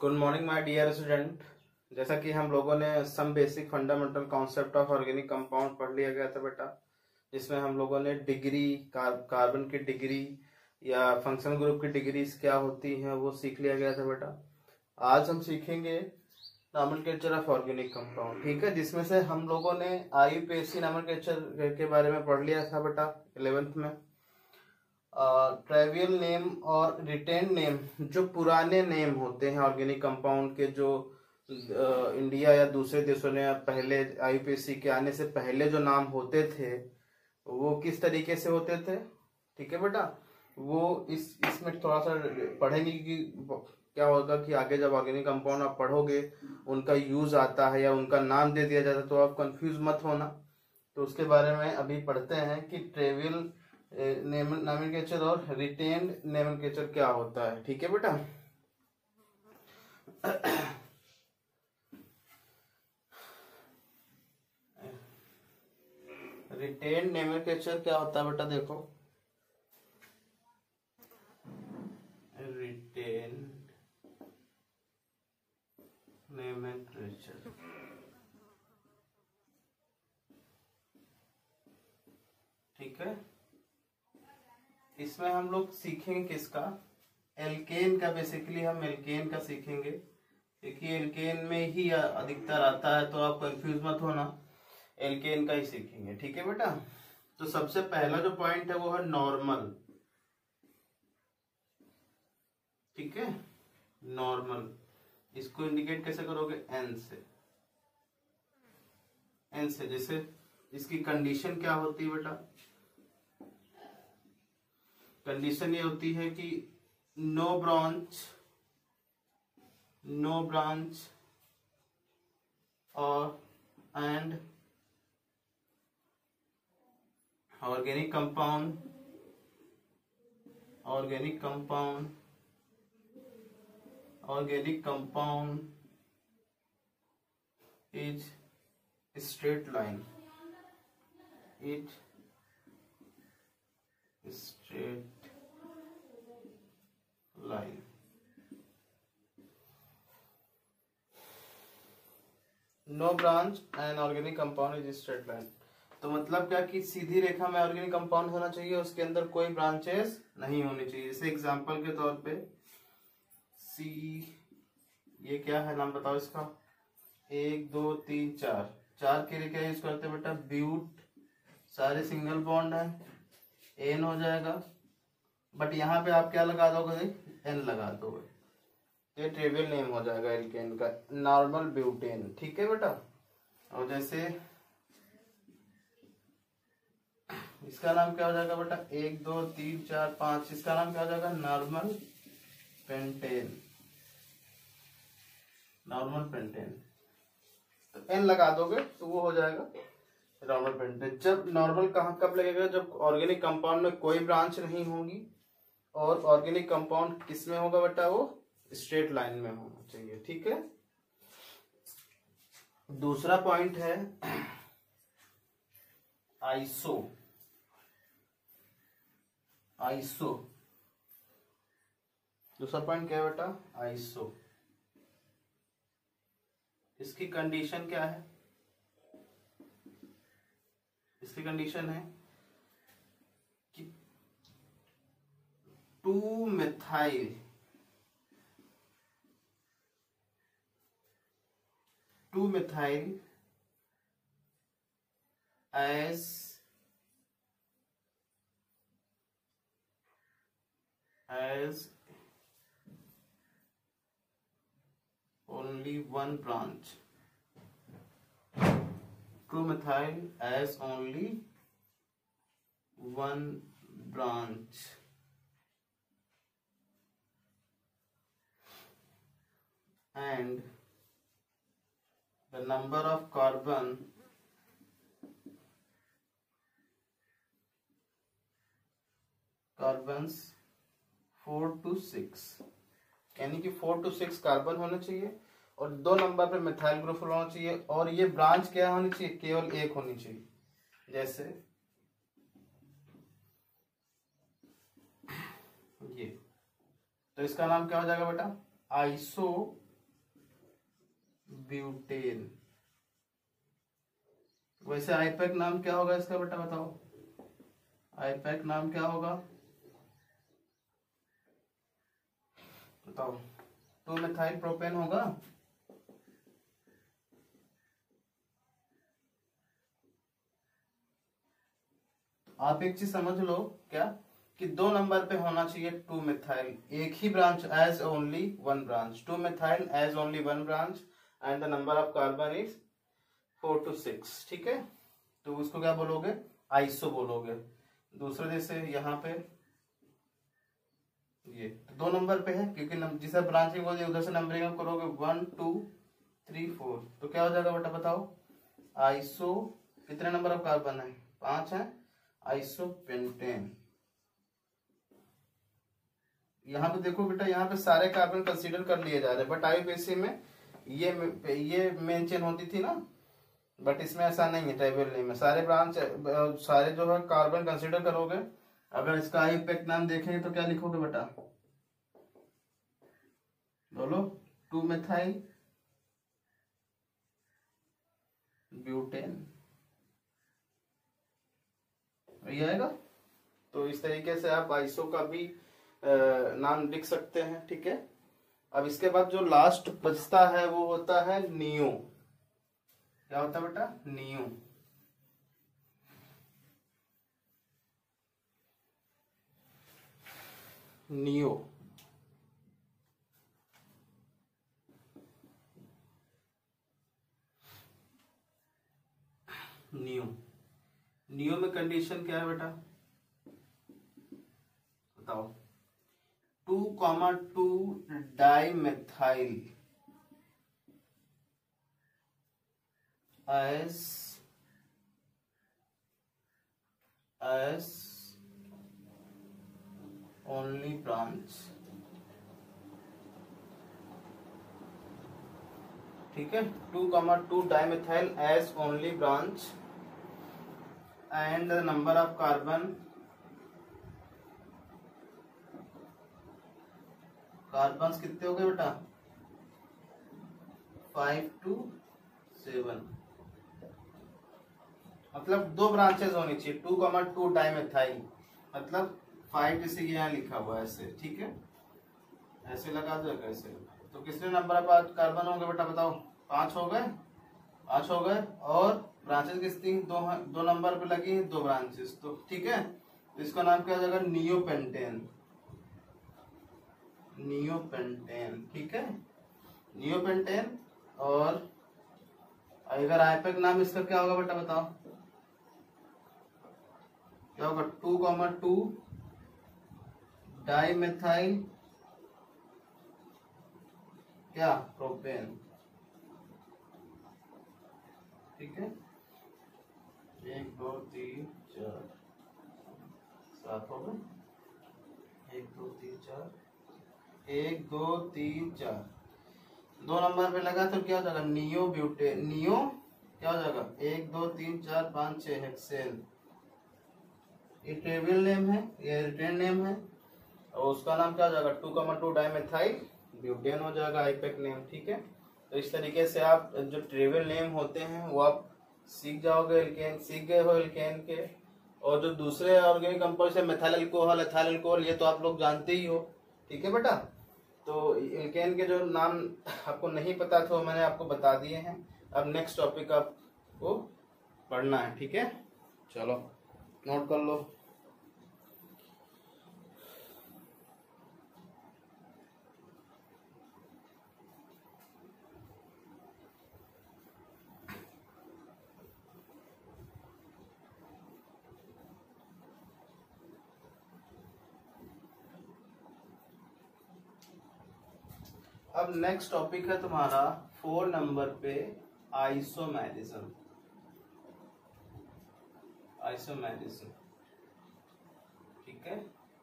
Good morning my dear student जैसा कि हम लोगों ने some basic fundamental concept of organic compound पढ़ लिया गया था बेटा जिसमें हम लोगों ने डिग्री कार, कार्बन की डिग्री या फंक्शनल ग्रुप की डिग्रीज क्या होती हैं वो सीख लिया गया था बेटा। आज हम सीखेंगे नामनकेचर ऑफ़ ऑर्गेनिक कंपाउंड ठीक है? जिसमें से हम लोगों ने आई पी एस सी नामनकेचर के बारे में पढ़ लिया था बेटा इलेवेंथ में। ट्रेवियल नेम और रिटेन नेम, जो पुराने नेम होते हैं, ऑर्गेनिक कंपाउंड के जो इंडिया या दूसरे देशों ने पहले आईपीसी के आने से पहले जो नाम होते थे, वो किस तरीके से होते थे? ठीक है बेटा? वो इस, इसमें थोड़ा सा पढ़ेंगे कि क्या होगा कि आगे जब ऑर्गेनिक कंपाउंड आप पढ़ोगे, उनका यूज़ आता है या उनका नाम दे दिया जाता है तो आप कंफ्यूज मत होना। तो उसके बारे में अभी पढ़ते हैं कि ट्रेवियल नेमिकेचर और रिटेन रिटेन्ड नेमिकेचर क्या होता है? ठीक है बेटा? रिटेन नेमिकेचर क्या होता है बेटा देखो। रिटेन नेमिकेचर ठीक है? इसमें हम लोग सीखेंगे किसका? एल्केन का बेसिकली हम एल्केन का सीखेंगे। क्योंकि एल्केन में ही अधिकतर आता है तो आप कंफ्यूज मत होना। एल्केन का ही सीखेंगे, ठीक है बेटा? तो सबसे पहला जो पॉइंट है, वो है नॉर्मल ठीक है? नॉर्मल इसको इंडिकेट कैसे करोगे? एन से। एन से, जैसे इसकी कंडीशन क्या होती है बेटा? कंडीशन ये होती है कि नो ब्रांच नो ब्रांच और and organic compound organic compound organic compound is straight line it straight line no branch and organic compound is straight line तो मतलब क्या कि सीधी रेखा में ऑर्गेनिक कंपाउंड होना चाहिए, उसके अंदर कोई ब्रांचेस नहीं होनी चाहिए। जैसे एग्जांपल के तौर पे सी ये क्या है, नाम बताओ इसका। एक, दो, तीन, चार। चार के लिए क्या यूज़ करते हैं बेटा? ब्यूट सारे सिंगल बॉन्ड है। एन हो जाएगा। बट यहाँ पे आप क्या लगा दोगे? एन लगा दोगे। ये ट्रिवियल नेम हो जाएगा एल्केन का नॉर्मल ब्यूटेन ठीक है बेटा? और जैसे इसका नाम क्या हो जाएगा बेटा? एक, दो, तीन, चार, पाँच। इसका नाम क्या हो जाएगा? नॉर्मल पेंटेन नॉर्मल पेंटेन तो एन लगा दोगे तो वो हो जाएगा नॉर्मल पेंटेन जब नॉर्मल कहा, कब लगेगा? जब ऑर्गेनिक कंपाउंड में कोई ब्रांच नहीं होगी। और ऑर्गेनिक कंपाउंड किसमें होगा बेटा वो? स्ट्रेट लाइन में होना चाहिए, ठीक है? दूसरा पॉइंट है आइसो। आइसो। दूसरा पॉइंट क्या है बेटा? आइसो। इसकी कंडीशन क्या है? इसकी कंडीशन है 2 methyl. 2 methyl as as only one branch. Two methyl as only one branch. And the number of carbon carbons four two six यानी कि फोर टू सिक्स कार्बन होने चाहिए और दो नंबर पे मिथाइल ग्रुप होना चाहिए और ये ब्रांच क्या होनी चाहिए? केवल एक होनी चाहिए। जैसे ये। तो इसका नाम क्या हो जाएगा बेटा? Iso butane. वैसे आईपैक नाम क्या होगा इसका बेटा बताओ? आईपैक नाम क्या होगा? बताओ। टू मिथाइल प्रोपेन होगा? आप एक चीज़ समझ लो क्या? कि दो नंबर पे होना चाहिए टू मिथाइल एक ही branch as only one branch two methyl as only one branch and the number of carbon is four two six ठीक है? तो उसको क्या बोलोगे? आइसो बोलोगे। दूसरे जैसे यहाँ पे ये दो नंबर पे है, क्योंकि जिसे ब्रांचिंग बोल उधर से नंबरिंग करोगे वन टू थ्री फोर तो क्या हो जाएगा बेटा बताओ? आइसो कितने नंबर ऑफ़ कार्बन है? पाँच है। आइसो पेंटेन यहाँ पे देखो बेटा, यहाँ पे सारे कार्बन कंसीडर कर लिए जा रहे हैं बट आईयूपीएससी में ये ये मेन चेन होती थी ना? बट इसमें ऐसा नहीं है टेबल नहीं में सारे ब्रांच सारे जो है कार्बन कंसिडर करोगे। अगर इसका आई इफ़ेक्ट नाम देखेंगे तो क्या लिखोगे बेटा? बोलो। टू मेथाइल ब्यूटेन ये आएगा? तो इस तरीके से आप आइसो का भी नाम लिख सकते हैं, ठीक है? अब इसके बाद जो लास्ट बचता है, वो होता है नियो क्या होता है बेटा? नियो नियो नियो नियो में कंडीशन क्या है बेटा? बताओ. Two comma two dimethyl as as only branch ठीक है? Two comma two dimethyl as only branch and number of carbon carbon कितने हो गए बेटा? फाइव टू सेवन मतलब दो ब्रांचेस होनी चाहिए। टू कॉमा टू डाइमेथाइल मतलब फाइव जैसे यहाँ लिखा हुआ है ऐसे, ठीक है? ऐसे लगा दो कैसे तो कितने नंबर पर कार्बन हो गए बेटा बताओ? पाँच हो गए? पाँच हो गए। और ब्रांचेस कितनी? दो दो नंबर पे लगी हैं, दो ब्रांचेस तो ठीक है? तो इसका नाम क्या हो जाएगा? नियोपेंटेन नियोपेंटेन, ठीक है? नियोपेंटेन और अगर आईपेक नाम इसका क्या होगा बेटा बताओ? क्या होगा? टू कॉमा टू डाइमेथाइल क्या? प्रोपेन। ठीक है? एक, दो, तीन, चार। सात हो गए? एक, दो, तीन, चार। एक, दो, तीन, चार। दो नंबर पे लगा तो क्या हो जाएगा? नियो ब्यूटे नियो क्या हो जाएगा? एक, दो, तीन, चार, पाँच, छह हेक्सेन ये टेबल नेम है, ये रिटेन नेम है। और उसका नाम क्या हो जाएगा? Two comma to dimethyl butane हो जाएगा आईपेक नेम ठीक है? तो इस तरीके से आप जो ट्रेवल नेम होते हैं, वो आप सीख जाओगे एल्केन सीख गए हो एल्केन के। और जो दूसरे ऑर्गेनिक कंपाउंड है मेथाइल अल्कोहल एथाइल अल्कोहल ये तो आप लोग जानते ही हो। ठीक है बेटा? तो इल्केन के जो नाम आपको नहीं पता था, वो मैंने आपको बता दिए हैं। अब नेक्स्ट टॉपिक आपको पढ़ना है, ठीक है? चलो नोट कर लो। अब नेक्स्ट टॉपिक है तुम्हारा फोर नंबर पे आइसोमेरिज्म आइसोमेरिज्म ठीक है?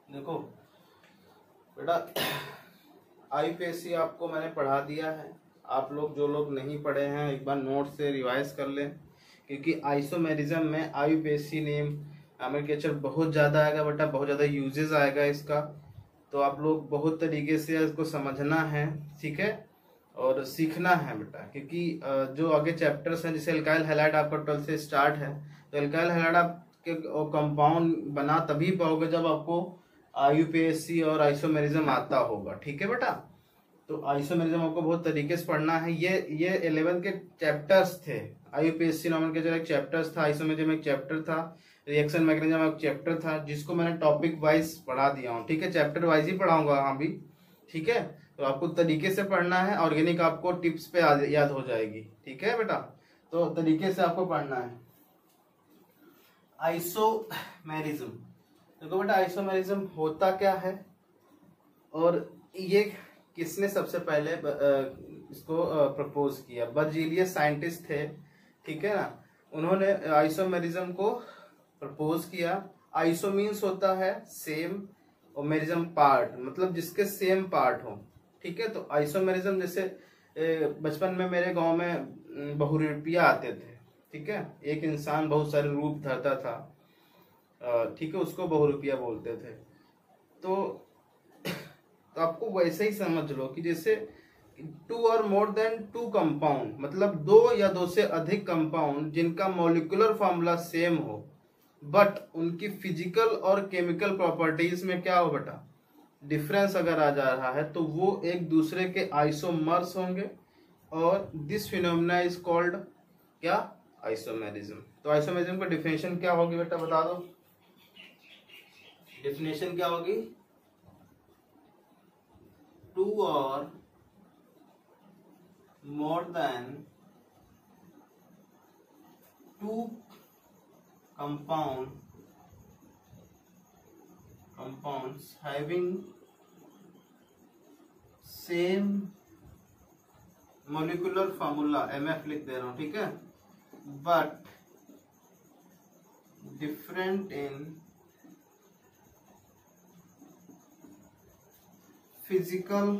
देखो, बेटा आईपीएससी आपको मैंने पढ़ा दिया है। आप लोग जो लोग नहीं पढ़े हैं, एक बार नोट से रिवाइज कर लें, क्योंकि आइसोमेरिज्म में आई आईपीएससी नेम एग्रीकल्चर बहुत ज़्यादा आएगा बेटा, बहुत ज़्यादा यूजेस आएगा इसका। तो आप लोग बहुत तरीके से इसको समझना है, ठीक है? और सीखना है बेटा, क्योंकि जो आगे चैप्टर्स हैं, जैसे एल्काइल हैलाइड आपका ट्वेल्थ से स्टार्ट है तो एल्काइल हैलाइड आप कंपाउंड बना तभी पाओगे जब आपको आईयूपीएससी और आइसोमेरिज्म आता होगा, ठीक है बेटा? तो आइसोमेरिज्म आपको बहुत तरीके से पढ़ना है। ये ये इलेवेंथ के चैप्टर्स थे। I U P S C नॉमन के जो एक चैप्टर्स था आइसोमेरिज्म एक चैप्टर था। रिएक्शन मैकेनिज्म एक चैप्टर था, जिसको मैंने टॉपिक वाइज पढ़ा दिया हूँ। ठीक है चैप्टर वाइज ही पढ़ाऊँगा हाँ भी। ठीक है तो आपको तरीके से पढ़ना है ऑर्गेनिक आपको टिप्स पे याद हो जाएगी। ठीक है बेटा? तो तरीके से आपको पढ़ना है। आइसोमेरिज्म देखो बेटा आइसोमेरिज्म होता क्या है? और ये किसने सबसे पहले इसको प्रपोज किया? बर्जीलियस साइंटिस्ट थे। ठीक है ना? उन्होंने आइसोमेरिज्म को प्रपोज किया। आइसो मीन्स होता है सेम और मेरिज्म पार्ट मतलब जिसके सेम पार्ट हो। ठीक है? तो आइसोमेरिज्म जैसे बचपन में मेरे गाँव में बहुरूपिया आते थे। ठीक है? एक इंसान बहुत सारे रूप धरता था। ठीक है? उसको बहुरूपिया बोलते थे। तो तो आपको वैसे ही समझ लो कि जैसे टू और मोर देन टू कंपाउंड मतलब दो या दो से अधिक कंपाउंड जिनका मोलिकुलर फॉर्मूला सेम हो बट उनकी फ़िज़िकल और केमिकल प्रॉपर्टीज़ में क्या हो बेटा? डिफरेंस अगर आ जा रहा है तो वो एक दूसरे के आइसोमर्स होंगे और दिस फिनोमिना इज़ कॉल्ड क्या? आइसोमेरिज्म तो आइसोमेरिज्म का डिफिनेशन क्या होगी बेटा, बता दो। डिफिनेशन क्या होगी? टू और more than two compound compounds having same molecular formula M F लिख दे रहा हूँ, ठीक है? But different in physical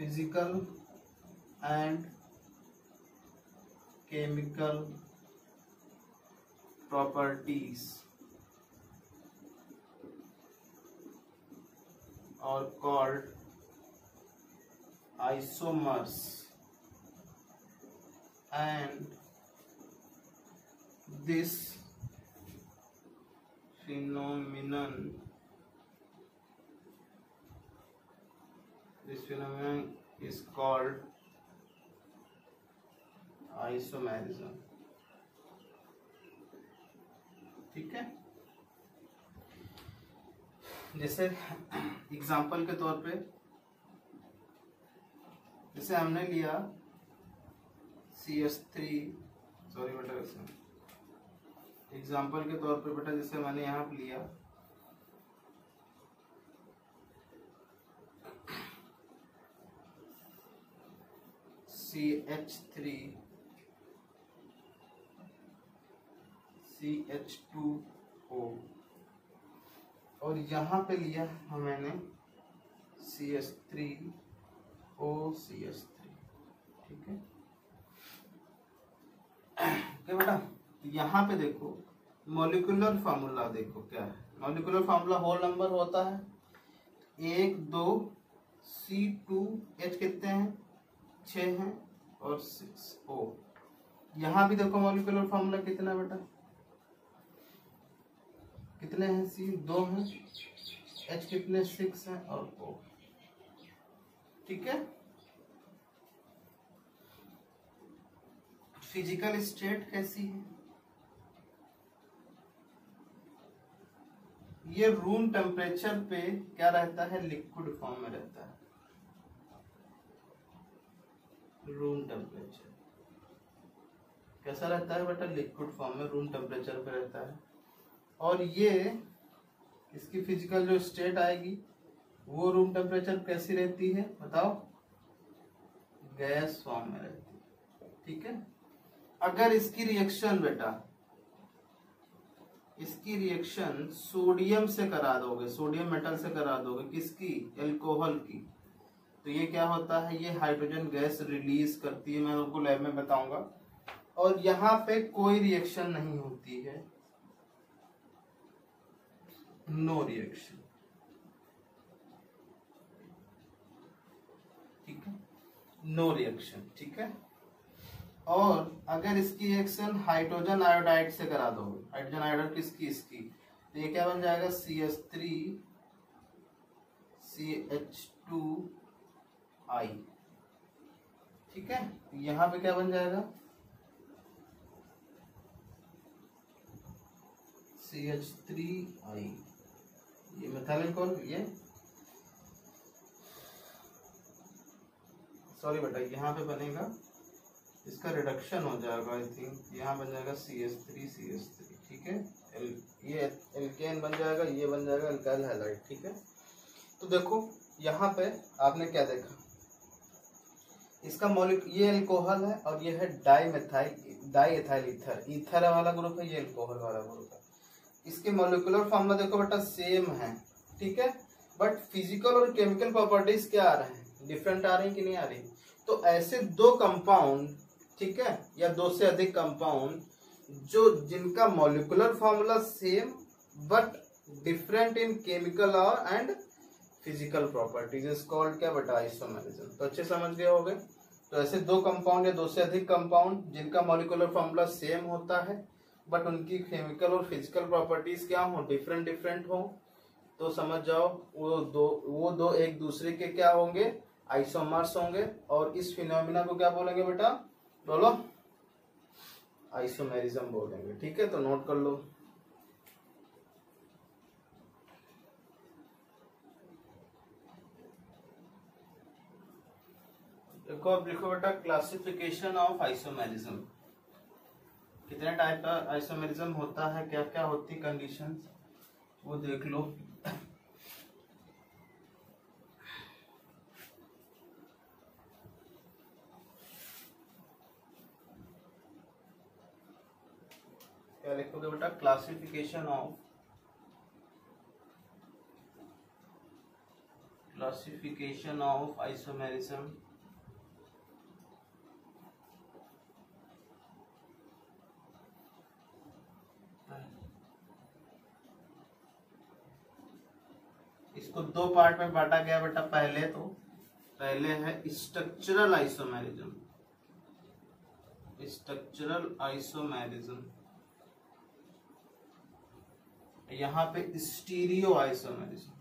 physical and chemical properties are called isomers and this phenomenon this phenomenon is called isomerism. ठीक है? जैसे एग्ज़ाम्पल के तौर पे, जैसे हमने लिया सी एस थ्री सॉरी बेटा एग्ज़ाम्पल के तौर पे बेटा जैसे मैंने यहाँ लिया C H three C H two O और यहाँ पे लिया है मैंने C S three O C S three ठीक है? क्या बेटा, यहाँ पे देखो मोलिकुलर फार्मूला देखो क्या है। मोलिकुलर फार्मूला होल नंबर होता है। एक, दो सी टू एच कितने हैं? छ हैं और सिक्स ओ। यहाँ भी देखो मोलिकुलर फॉर्मूला कितना बेटा? कितने हैं सी दो हैं। एच कितने? सिक्स हैं और ओ ठीक है? फ़िज़िकल स्टेट कैसी है? ये रूम टेम्परेचर पे क्या रहता है? लिक्विड फॉर्म में रहता है। रूम टेम्परेचर कैसा रहता है बेटा? लिक्विड फॉर्म में रूम टेम्परेचर पे रहता है। और ये, इसकी फ़िज़िकल जो स्टेट आएगी, वो रूम टेम्परेचर कैसी रहती है? बताओ। गैस फॉर्म में रहती है। ठीक है? अगर इसकी रिएक्शन बेटा, इसकी रिएक्शन सोडियम से करा दोगे सोडियम मेटल से करा दोगे, किसकी? एल्कोहल की। तो ये क्या होता है? ये हाइड्रोजन गैस रिलीज़ करती है, मैं आपको लैब में बताऊँगा। और यहाँ पे कोई रिएक्शन नहीं होती है। नो रिएक्शन ठीक है? नो रिएक्शन ठीक है? और अगर इसकी रिएक्शन हाइड्रोजन आयोडाइड से करा दो हाइड्रोजन आयोडाइड किसकी? इसकी। तो ये क्या बन जाएगा? C S three C H two I. ठीक है? यहाँ पे क्या बन जाएगा? सी एच थ्री आई ये मिथाइल कौन ये? सॉरी बेटा, यहाँ पे बनेगा। इसका रिडक्शन हो जाएगा आई थिंक यहाँ बन जाएगा C S three C S three ठीक है? एल ये एल्केन बन जाएगा, ये बन जाएगा अल्काइल हैलाइड ठीक है? तो देखो, यहाँ पे आपने क्या देखा? इसका मौलिक, ये एल्कोहल है और ये है डाई मेथाइल डाई एथाइल वाला ग्रुप है, ये एल्कोहल वाला ग्रुप है. इसके मोलिकुलर फॉर्मूला देखो बेटा सेम है, ठीक है? बट फ़िज़िकल और केमिकल प्रॉपर्टीज़ क्या आ रहे हैं? डिफरेंट आ रही कि नहीं आ रही तो ऐसे दो कंपाउंड ठीक है? या दो से अधिक कंपाउंड जो जिनका molecular formula same but different in chemical और and physical properties is called क्या बेटा? आइसोमेरिज्म तो अच्छे समझ गए हो गए तो ऐसे दो कंपाउंड या दो से अधिक कंपाउंड जिनका मोलिकुलर फॉर्मूला सेम होता है बट उनकी केमिकल और फ़िज़िकल प्रॉपर्टीज़ क्या हो? डिफरेंट डिफरेंट हो। तो समझ जाओ, वो दो वो दो एक दूसरे के क्या होंगे? आइसोमर्स होंगे। और इस फिनोमिना को क्या बोलेंगे बेटा? बोलो। आइसोमेरिज्म बोलेंगे। ठीक है तो नोट कर लो। देखो अब लिखो बेटा क्लासिफिकेशन ऑफ़ आइसोमेरिज्म कितने टाइप का आइसोमेरिज्म होता है क्या क्या होती कंडीशन वो देख लो। क्या लिखोगे बेटा? Classification of classification of isomerism इसको दो पार्ट में बांटा गया बेटा, पहले तो पहले है स्ट्रक्चरल आइसोमेरिज्म स्ट्रक्चरल आइसोमेरिज्म यहाँ पे स्टीरियो आइसोमेरिज्म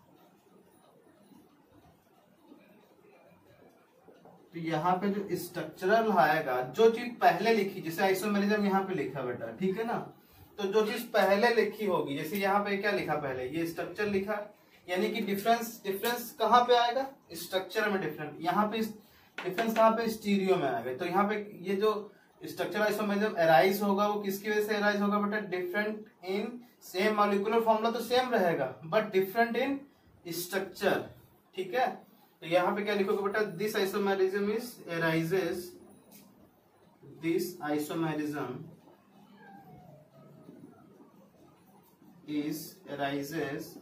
तो यहाँ पे जो स्ट्रक्चरल आएगा, जो चीज़ पहले लिखी, जैसे आइसोमेरिज्म यहाँ पे लिखा बेटा, ठीक है ना? तो जो चीज़ पहले लिखी होगी, जैसे यहाँ पे क्या लिखा पहले? ये स्ट्रक्चर लिखा यानी कि डिफरेंस डिफरेंस कहाँ पे आएगा? स्ट्रक्चर में डिफरेंट यहाँ पे डिफरेंस कहाँ पे? स्टीरियो में आएगा तो यहाँ पे ये जो स्ट्रक्चर आइसोमेरिज्म एराइज होगा, वो किसकी वजह से एराइज होगा बेटा? Different in same molecular formula तो सेम रहेगा बट डिफरेंट इन स्ट्रक्चर ठीक है? तो यहाँ पे क्या लिखोगे बेटा? This isomerism is arises this isomerism is arises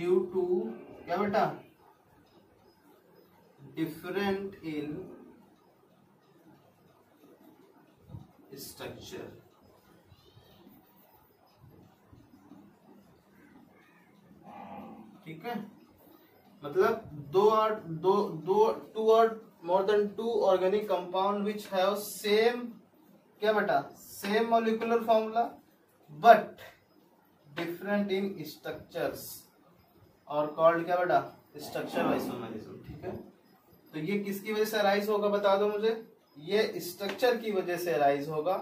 due to क्या बेटा? डिफरेंट इन स्ट्रक्चर ठीक है? मतलब दो और, दो दो टू और more than two organic compound which have same क्या बेटा? Same molecular formula but different in structures और कॉल्ड क्या बेटा? स्ट्रक्चर आइसोमेरिज्म ठीक है? तो ये किसकी वजह से राइज होगा बता दो मुझे? ये स्ट्रक्चर की वजह से राइज होगा।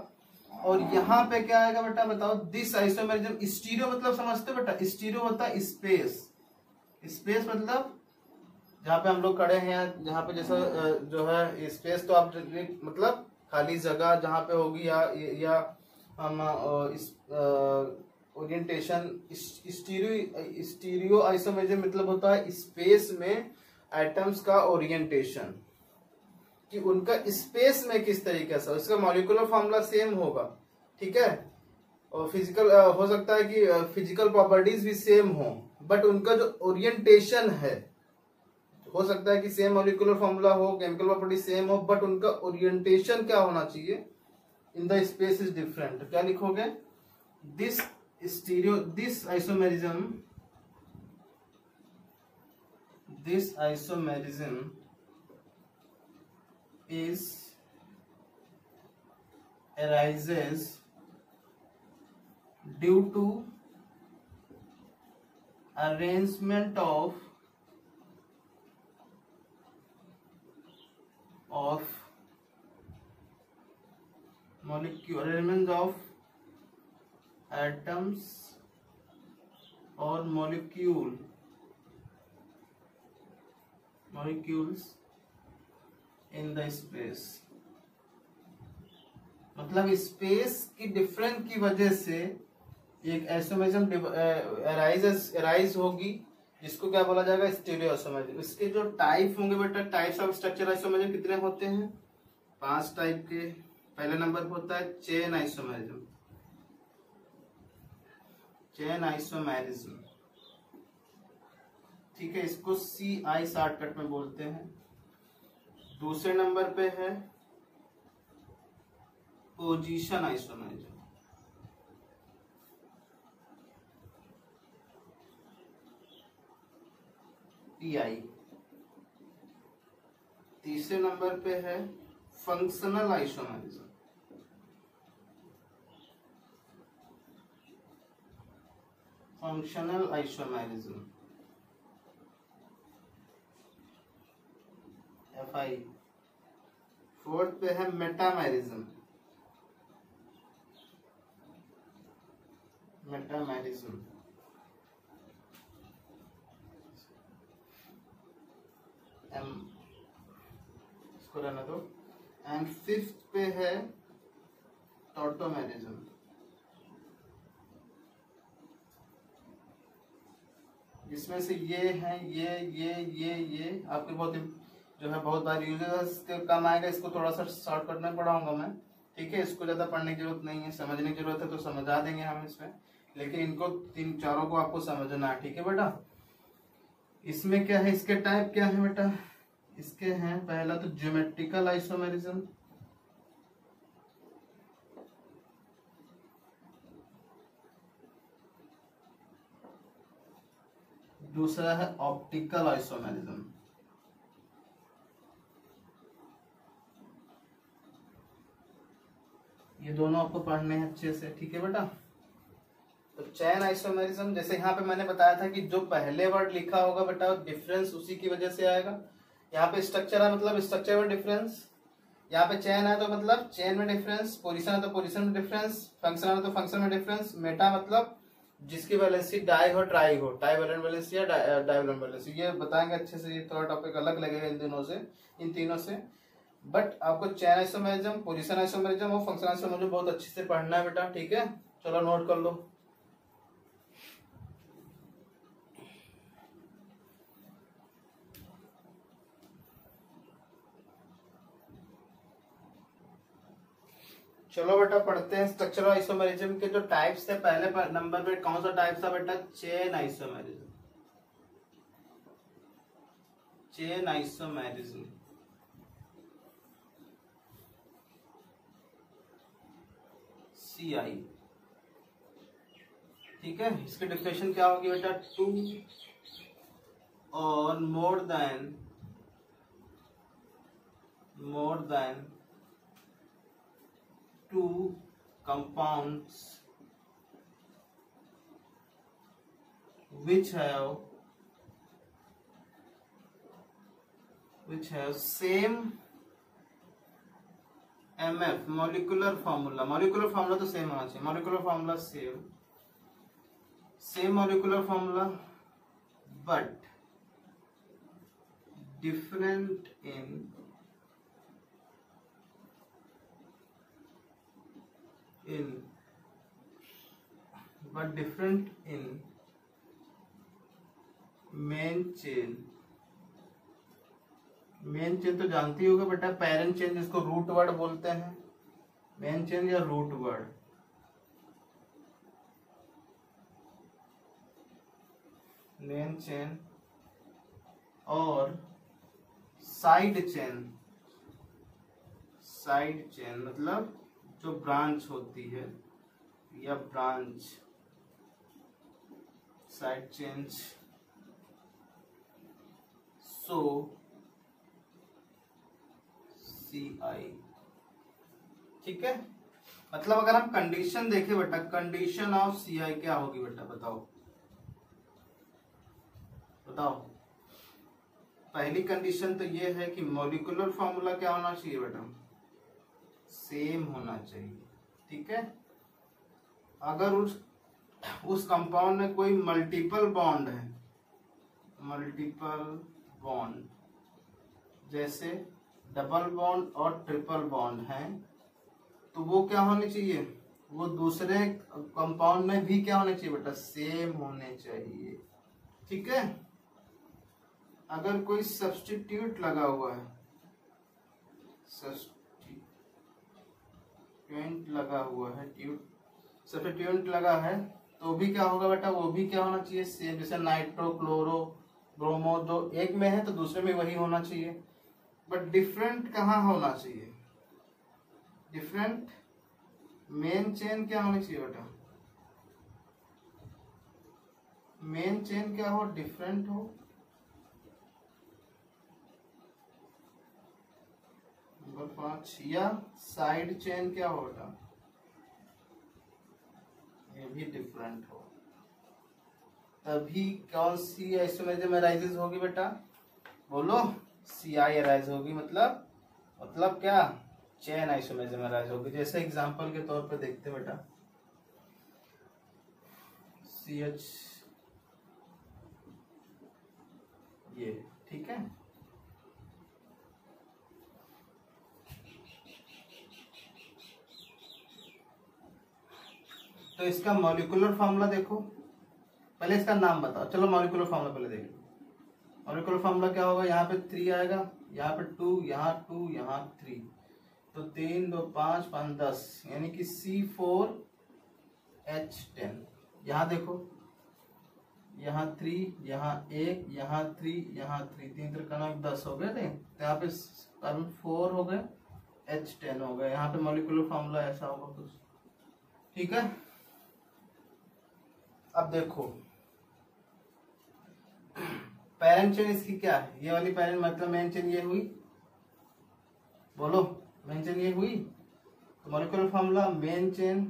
और यहाँ पे क्या आएगा बेटा बताओ? दिस आइसोमेरिज्म स्टीरियो मतलब समझते बेटा? स्टीरियो होता है स्पेस स्पेस मतलब जहाँ पे हम लोग खड़े हैं, जहाँ पे जैसा जो है स्पेस तो आप मतलब खाली जगह जहाँ पे होगी या या हम इस ओरिएंटेशन स्टीरियो स्टीरियो आइसोमेरिज्म मतलब होता है स्पेस में एटम्स का ओरिएंटेशन। कि उनका स्पेस में किस तरीके से, इसका मॉलिकुलर फॉर्मूला सेम होगा, ठीक है? और फ़िज़िकल हो सकता है कि फ़िज़िकल प्रॉपर्टीज़ भी सेम हो, बट उनका जो ओरिएंटेशन है, हो सकता है कि सेम मॉलिकुलर फॉर्मूला हो, केमिकल प्रॉपर्टी सेम हो, बट उनका ओरिएंटेशन क्या होना चाहिए? In the space is different. क्या लिखोगे? This stereo this isomerism this isomerism is arises due to arrangement of of molecule arrangement of atoms और molecule, molecules in the space. मतलब space की डिफरेंस की वजह से एक एसोमेजम अराइज होगी, जिसको क्या बोला जाएगा? स्टीरियो आइसोमेरिज्म इसके जो टाइप होंगे बेटा टाइप्स ऑफ़ स्ट्रक्चर आइसोमेरिज्म कितने होते हैं? पाँच टाइप के, पहले नंबर पर होता है चेन आइसोमेरिज्म चेन आइसोमेरिज्म। ठीक है, इसको सी आई शॉर्टकट में बोलते हैं। दूसरे नंबर पे है पोजीशन आइसोमेरिज्म पीआई तीसरे नंबर पे है functional isomerism functional isomerism F I fourth पे है मेटामेरिज्म मेटामेरिज्म एम इसको रहना दो. एंड फिफ्थ पे है टोटोमेरिज्म जिसमें से ये है, ये ये ये ये। आपके बहुत जो है बहुत बार यूज़र्स काम आएगा, इसको थोड़ा सा शॉर्ट करना पढ़ाऊँगा मैं। ठीक है, इसको ज़्यादा पढ़ने की ज़रूरत नहीं है, समझने की ज़रूरत है तो समझा देंगे हम इसमें। लेकिन इनको तीन चारों को आपको समझना है, ठीक है बेटा? इसमें क्या है, इसके टाइप क्या है बेटा? इसके हैं, पहला तो ज्योमेट्रिकल आइसोमेरिज्म दूसरा है ऑप्टिकल आइसोमेरिज्म। ये दोनों आपको पढ़ने हैं अच्छे से, ठीक है बेटा? तो चैन आइसोमेरिज्म, जैसे यहाँ पे मैंने बताया था कि जो पहले वर्ड लिखा होगा बेटा डिफरेंस उसी की वजह से आएगा। यहाँ पे स्ट्रक्चर है मतलब स्ट्रक्चर में डिफरेंस यहाँ पे चैन है तो मतलब चैन में डिफरेंस पोजीशन है तो पोजीशन में डिफरेंस फ़ंक्शन है तो फ़ंक्शन में डिफरेंस मेटा मतलब जिसकी वैलेंसी डाई हो, ट्राई हो टाई वैलेंट वैलेंसी या डाइवलेंट वैलेंसी। ये बताएँगे अच्छे से, ये थोड़ा टॉपिक अलग लगेगा इन दिनों से, इन तीनों से। बट आपको चैन आइसोमेरिज्म पोजिशन आइसोमेरिज्म और फ़ंक्शन आइसोमेरिज्म बहुत अच्छे से पढ़ना है बेटा, ठीक है? चलो नोट कर लो। चलो बेटा, पढ़ते हैं स्ट्रक्चरल आइसोमेरिज्म के जो टाइप्स थे, पहले नंबर पे कौन सा टाइप था बेटा? Chain isomerism chain isomerism C I ठीक है? इसकी डिफिनेशन क्या होगी बेटा? टू और more than more than two compounds which have which have same mf molecular formula molecular formula तो सेम होना चाहिए molecular formula same same molecular formula but different in in, but different in main chain main chain तो जानती होगा बेटा parent chain जिसको root word बोलते हैं। मेन चेन या रूट वर्ड मेन चेन और साइड चेन साइड चेन मतलब जो ब्रांच होती है, या branch, side change so C I ठीक है? मतलब अगर हम कंडीशन देखें बेटा कंडीशन ऑफ़ सी आई क्या होगी बेटा, बताओ। बताओ। पहली कंडीशन तो ये है कि मोलिकुलर फॉर्मूला क्या होना चाहिए बेटा? सेम होना चाहिए, ठीक है? अगर उस उस कंपाउंड में कोई मल्टीपल बॉन्ड है मल्टीपल बॉन्ड जैसे डबल बॉन्ड और ट्रिपल बॉन्ड है तो वो क्या होने चाहिए? वो दूसरे कंपाउंड में भी क्या होने चाहिए बेटा? सेम होने चाहिए, ठीक है? अगर कोई सब्सटीट्यूट लगा हुआ है सब्सटीट्यूट लगा हुआ है ट्यूट सब्सटीट्यूट लगा है तो भी क्या होगा बेटा? वो भी क्या होना चाहिए? सेम जैसे नाइट्रो, क्लोरो, ब्रोमो, दो एक में है तो दूसरे में वही होना चाहिए। बट डिफरेंट कहाँ होना चाहिए? डिफरेंट मेन चेन क्या होनी चाहिए बेटा? मेन चेन क्या हो? डिफरेंट हो। नंबर पाँच या साइड चेन क्या हो बेटा ये भी डिफरेंट हो। तभी कौन सी आइसोमेरिज्म अराइजेस होगी बेटा? बोलो सी आई अराइज होगी मतलब? मतलब क्या? चेन आइसोमेरिज्म अराइज होगी। जैसे एग्जांपल के तौर पे देखते बेटा। सी एच ये, ठीक है? तो इसका मॉलिकुलर फॉर्मूला देखो। पहले इसका नाम बताओ। चलो मॉलिकुलर फॉर्मूला पहले देख मॉलिकुलर फॉर्मूला क्या होगा? यहाँ पे थ्री आएगा, यहाँ पे टू यहाँ टू यहाँ थ्री तो तीन, दो, पाँच पाँच, दस। यानी कि सी फोर एच टेन यहाँ देखो। यहाँ थ्री यहाँ एक, यहाँ थ्री यहाँ थ्री तीन त्रिकानक दस हो गए थे। तो यहाँ पे कार्बन फोर हो गए एच टेन हो गए। यहाँ पे मॉलिकुलर फॉर्मूला ऐसा होगा कुछ। ठीक है? अब देखो। पैरेंट चेन इसकी क्या है? ये वाली पैरेंट मतलब मेन चेन ये हुई। बोलो, मेन चेन ये हुई? तो मॉलिकुलर फॉर्मूला मेन चेन।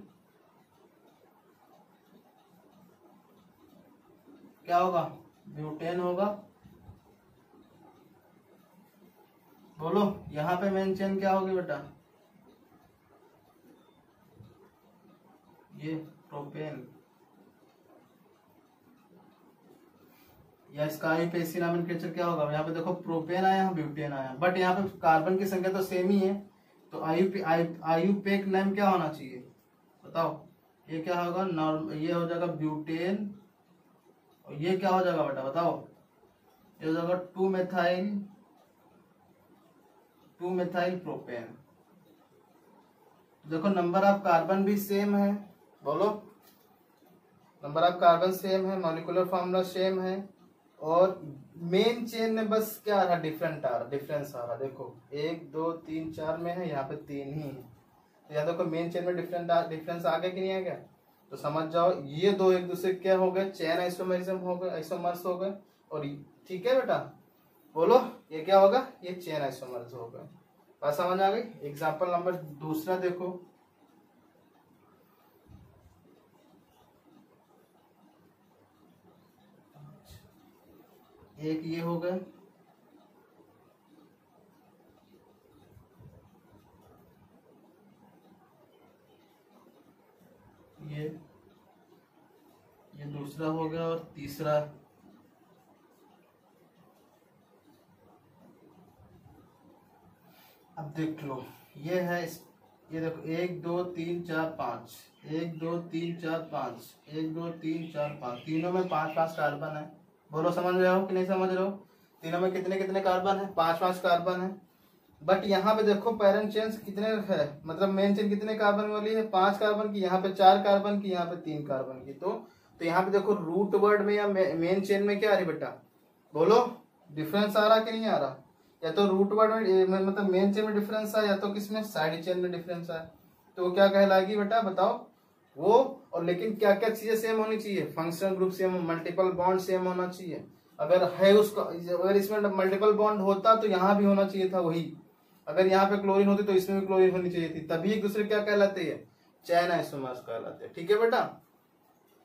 क्या होगा? ब्यूटेन होगा। बोलो, यहाँ पे मेन चेन क्या होगी बेटा? ये प्रोपेन। या इसका आयुपेसी नॉमेनक्लेचर क्या होगा? यहाँ पे देखो प्रोपेन आया ब्यूटेन आया। बट यहाँ पे कार्बन की संख्या तो सेम ही है। तो आयु आयुपेक नेम क्या होना चाहिए? बताओ। ये क्या होगा? नॉर्म ये हो जाएगा ब्यूटेन और ये क्या हो जाएगा बेटा? बताओ। ये हो जाएगा two methyl two methyl propane देखो नंबर ऑफ़ कार्बन भी सेम है। बोलो। नंबर ऑफ़ कार्बन सेम है मॉलिकुलर फॉर्मूला सेम है। और मेन चेन में बस क्या आ रहा? डिफरेंट आ रहा डिफरेंस आ रहा। देखो, एक, दो, तीन, चार में है, यहाँ पे तीन ही है। तो यहाँ देखो मेन चेन में डिफरेंट डिफरेंस आ गया कि नहीं आ गया? तो समझ जाओ, ये दो एक दूसरे क्या हो गए? चैन आइसोमेरिज्म हो गए आइसोमर्स हो गए। और ठीक है बेटा? बोलो, ये क्या होगा? ये चैन आइसोमर्स हो गए। बात समझ आ गई? एग्ज़ाम्पल नंबर दूसरा देखो। एक ये हो गए। ये ये दूसरा हो गया और तीसरा। अब देख लो, ये है इस, ये देखो, एक, दो, तीन, चार, पाँच। एक, दो, तीन, चार, पाँच। एक, दो, तीन, चार, पाँच। तीनों में पाँच पाँच कार्बन है। बोलो, समझ रहे हो कि नहीं समझ रहे हो? तीनों में कितने कितने कार्बन है? पाँच पाँच कार्बन है। बट यहाँ पे देखो पैरेंट चेन कितने है? मतलब मेन चेन कितने कार्बन वाली है? पाँच कार्बन की, यहाँ पे चार कार्बन की, यहाँ पे तीन कार्बन की। तो तो यहाँ पे देखो रूट वर्ड में या मेन चेन में क्या आ रही बेटा? बोलो डिफरेंस आ रहा कि नहीं आ रहा? या तो रूट वर्ड में मतलब मेन चेन में डिफरेंस है या तो किसमें? साइड चेन में डिफरेंस है तो क्या कहलाएगी बेटा? बताओ। वो और लेकिन क्या क्या चीज़ें सेम होनी चाहिए? Functional group same multiple bond same होना चाहिए। अगर है उसका, अगर इसमें मल्टीपल बॉन्ड होता तो यहाँ भी होना चाहिए था वही। अगर यहाँ पे क्लोरीन होती तो इसमें भी क्लोरीन होनी चाहिए थी। तभी एक दूसरे क्या कहलाते हैं? चैन आइसोमर्स कहलाते हैं। ठीक है बेटा?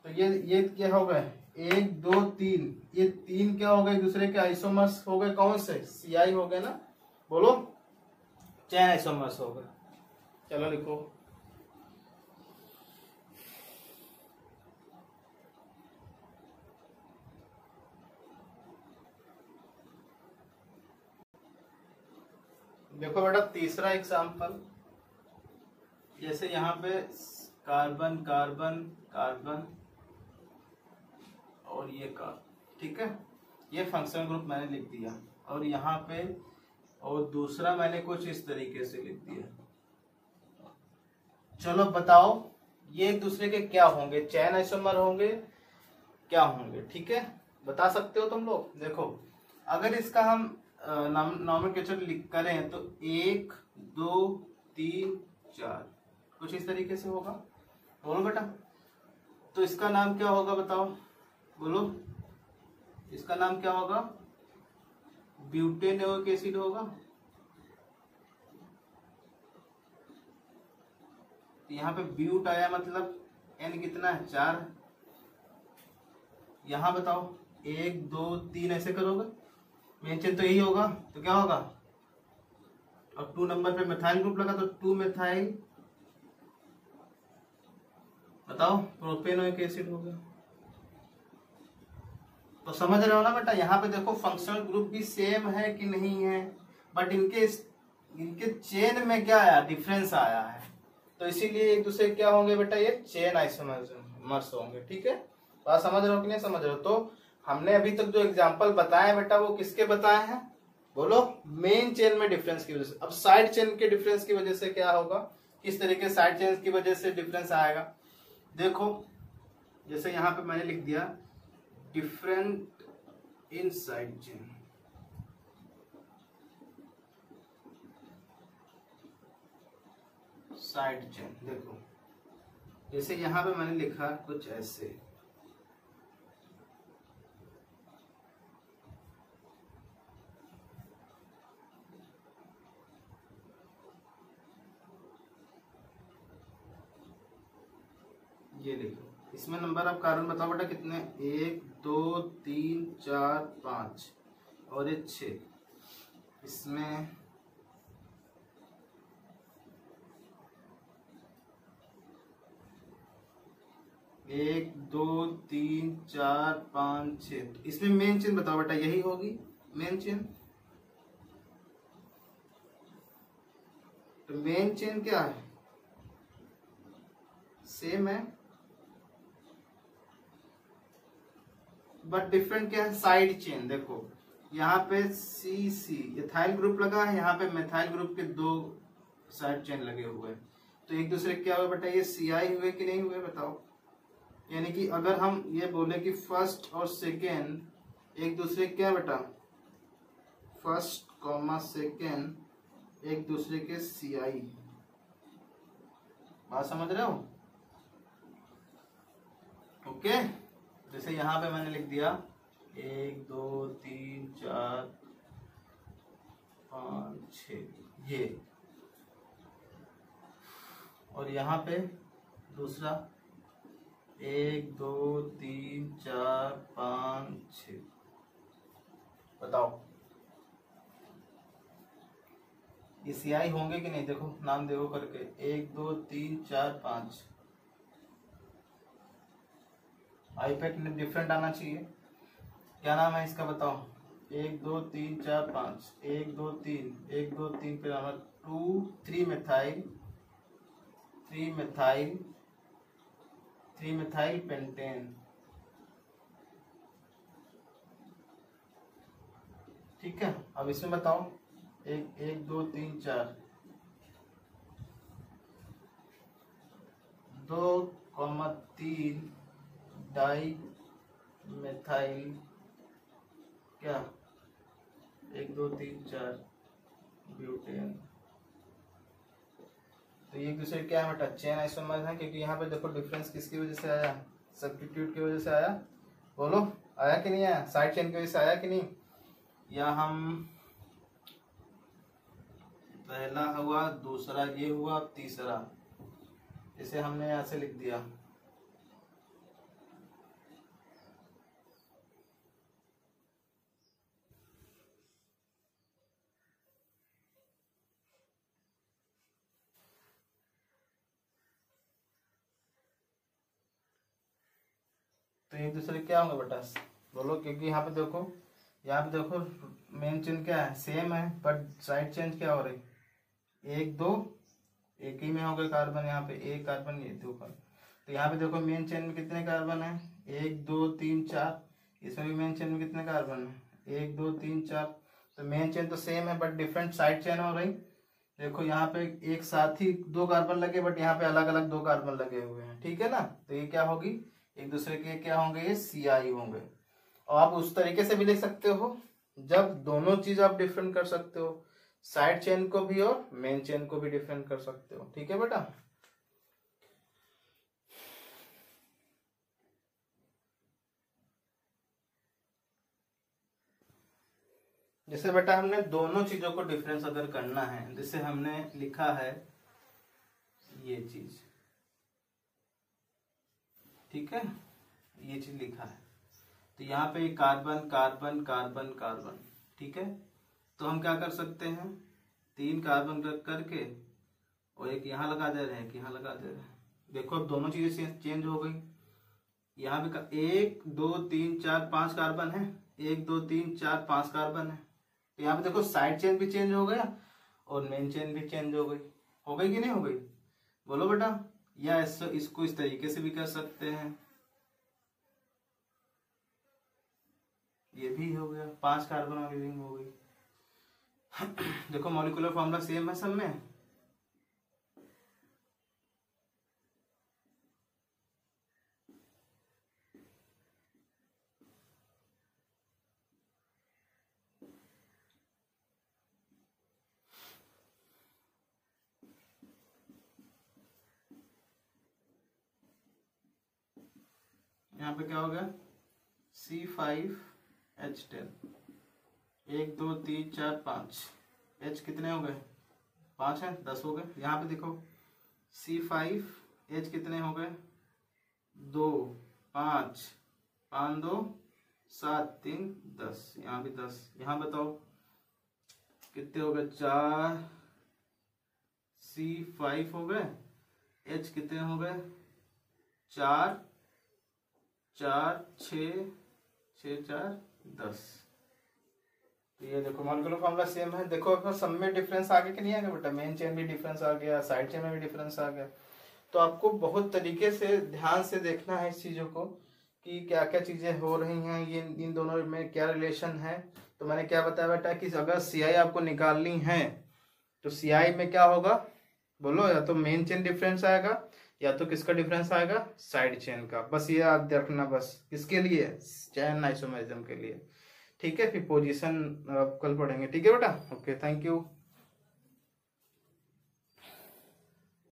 तो ये ये क्या हो गए? एक, दो, तीन। ये तीन क्या हो गए? दूसरे के आइसोमर्स हो गए कौन से? CI हो गए ना? बोलो। चैन आइसोमर्स हो गए। चलो लिखो। देखो बेटा, तीसरा एग्ज़ाम्पल जैसे यहाँ पे कार्बन कार्बन कार्बन और ये कार ठीक है? ये फंक्शनल ग्रुप मैंने लिख दिया। और यहाँ पे, और दूसरा मैंने कुछ इस तरीके से लिख दिया। चलो बताओ, ये एक दूसरे के क्या होंगे? चैन आइसोमर होंगे, क्या होंगे? ठीक है? बता सकते हो तुम लोग? देखो, अगर इसका हम नॉमिनेचर लिख, करें तो एक, दो, तीन, चार। कुछ इस तरीके से होगा। बोलो बेटा। तो इसका नाम क्या होगा बताओ। बोलो। इसका नाम क्या होगा। ब्यूटेनोइक एसिड होगा। तो यहाँ पे ब्यूट आया मतलब एन कितना है? चार। यहाँ बताओ। एक, दो, तीन ऐसे करोगे। मेन चेन तो यही होगा। तो क्या होगा? और टू नंबर पे मिथाइल ग्रुप लगा तो टू मिथाइल बताओ प्रोपेनोइक एसिड हो गया। तो समझ रहे हो ना बेटा? यहाँ पे देखो फंक्शनल ग्रुप भी सेम है कि नहीं है बट इनके इनके चेन में क्या आया? डिफरेंस आया है। तो इसीलिए एक दूसरे क्या होंगे बेटा? ये चेन आइसोमर्स होंगे, ठीक है? बात समझ रहे हो कि नहीं समझ रहे हो? तो हमने अभी तक जो एग्ज़ाम्पल बताए बेटा, वो किसके बताए हैं? बोलो मेन चेन में डिफरेंस की वजह से। अब साइड चेन के डिफरेंस की वजह से क्या होगा? किस तरीके साइड चेन की वजह से डिफरेंस आएगा? देखो, जैसे यहाँ पे मैंने लिख दिया different in side chain side chain देखो। जैसे यहाँ पे मैंने लिखा कुछ ऐसे। ये देखो इसमें नंबर आप कार्बन बताओ बेटा कितने? एक, दो, तीन, चार, पाँच और ये छ। इसमें एक, दो, तीन, चार, पाँच, छ। इसमें मेन चेन बताओ बेटा, यही होगी मेन चेन तो मेन चेन क्या है? सेम है। बट डिफरेंट क्या है? साइड चेन देखो। यहाँ पे सी सी एथाइल ग्रुप लगा है, यहाँ पे मेथाइल ग्रुप के दो साइड चेन लगे हुए हैं। तो एक दूसरे क्या हुआ बेटा? ये सी आई हुए कि नहीं हुए, बताओ। यानी कि अगर हम ये बोले कि फ़र्स्ट और सेकेंड एक दूसरे क्या बेटा? फ़र्स्ट कॉमा सेकेंड एक दूसरे के सी आई बात समझ रहे हो? Okay okay? जैसे यहाँ पे मैंने लिख दिया, एक, दो, तीन, चार, पाँच छ ये। और यहाँ पे दूसरा, एक, दो, तीन, चार, पाँच छ बताओ। ये सियाही होंगे कि नहीं? देखो, नाम देखो करके। एक, दो, तीन, चार, पाँच। आईपैक में डिफरेंट आना चाहिए। क्या नाम है इसका बताओ? एक, दो, तीन, चार, पाँच। एक, दो, तीन। एक, दो, तीन पे आना two three methyl three methyl three methyl pentane ठीक है? अब इसमें बताओ। एक एक, दो, तीन, चार। दो, कॉमा तीन। डाई मेथाइल क्या? एक, दो, तीन, चार, ब्यूटेन। तो ये दूसरे क्या है बेटा? चेन आइसोमर है, क्योंकि यहाँ पे देखो डिफरेंस किसकी वजह से आया? सब्सटीट्यूट की वजह से आया। बोलो, आया कि नहीं आया? साइड चेन की वजह से आया कि नहीं? या हम पहला हुआ, दूसरा ये हुआ, तीसरा। इसे हमने यहाँ से लिख दिया। तो एक दूसरे क्या होंगे बेटा? बोलो, क्योंकि यहाँ पे देखो, यहाँ पे देखो मेन चेन क्या है? सेम है बट साइड चेंज क्या हो रही? एक, दो, एक ही में हो गए कार्बन यहाँ पे, एक कार्बन ये दो कार्बन तो यहाँ पे देखो मेन चेन में कितने कार्बन है? एक, दो, तीन, चार. इसमें भी मेन चेन में कितने कार्बन है? एक, दो, तीन, चार. तो मेन चेन तो सेम है बट डिफरेंट साइड चेन हो रही. देखो, यहाँ पे एक साथ ही दो कार्बन लगे बट यहाँ पे अलग अलग दो कार्बन लगे हुए हैं. ठीक है ना? तो ये क्या होगी? एक दूसरे के क्या होंगे? ये सी आई होंगे। और आप उस तरीके से भी लिख सकते हो। जब दोनों चीज़ आप डिफरेंट कर सकते हो साइड चेन को भी और मेन चेन को भी डिफरेंट कर सकते हो। ठीक है बेटा? जैसे बेटा हमने दोनों चीज़ों को डिफरेंस अगर करना है, जैसे हमने लिखा है ये चीज़। ठीक है? ये चीज़ लिखा है। तो यहाँ पे कार्बन कार्बन कार्बन कार्बन, ठीक है? तो हम क्या कर सकते हैं? तीन कार्बन रख करके और एक यहाँ लगा दे रहे हैं, एक यहाँ लगा दे रहे हैं। देखो, अब दोनों चीज़ें चेंज हो गई। यहाँ पे एक, दो, तीन, चार, पाँच कार्बन है। एक, दो, तीन, चार, पाँच कार्बन है। तो यहाँ पे देखो साइड चेन भी चेंज हो गया और मेन चेन भी चेंज हो गई। हो गई कि नहीं हो गई? बोलो बेटा। या इस, इसको इस तरीके से भी कर सकते हैं। ये भी हो गया। पाँच कार्बन वाली रिंग हो गई। देखो मॉलिकुलर फॉर्मूला सेम है सब में। यहाँ पे क्या हो गया सी फाइव एच टेन एक, दो, तीन, चार, पाँच। एच कितने हो गए? पाँच है, दस हो गए। यहाँ पे देखो। सी फाइव एच कितने हो गए? दो, पाँच। पाँच, दो, सात, तीन, दस। यहाँ भी दस। यहाँ बताओ। कितने हो गए? चार। सी फाइव हो गए। एच कितने हो गए? चार। चार छ चार, दस। तो ये देखो मॉलिकुलर फॉर्मूला सेम है। देखो, अपना सब में डिफरेंस आ गया कि नहीं गया बेटा? मेन चेन भी डिफरेंस आ गया साइड चेन में भी डिफरेंस आ गया। तो आपको बहुत तरीके से ध्यान से देखना है इस चीज़ों को कि क्या क्या चीज़ें हो रही हैं, ये, इन दोनों में क्या रिलेशन है। तो मैंने क्या बताया बेटा कि अगर सीआई आपको निकालनी है तो सीआई में क्या होगा? बोलो, या तो मेन चेन डिफरेंस आएगा या तो किसका डिफरेंस आएगा? साइड चेन का। बस ये याद रखना बस। किसके लिए, चैन आइसोमेरिज्म के लिए। ठीक है, फिर पोजीशन कल पढ़ेंगे। ठीक है बेटा? Okay thank you